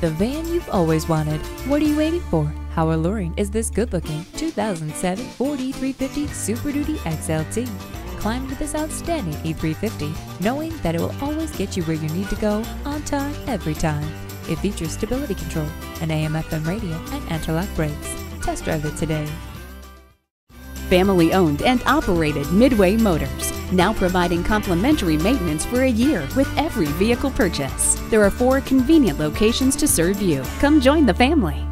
the van you've always wanted. What are you waiting for? How alluring is this good looking 2007 Ford E350 Super Duty XLT? Climb into this outstanding E350 knowing that it will always get you where you need to go on time every time. It features stability control, an AM FM radio, and anti-lock brakes. Test drive it today. Family owned and operated Midway Motors, now providing complimentary maintenance for a year with every vehicle purchase. There are four convenient locations to serve you. Come join the family.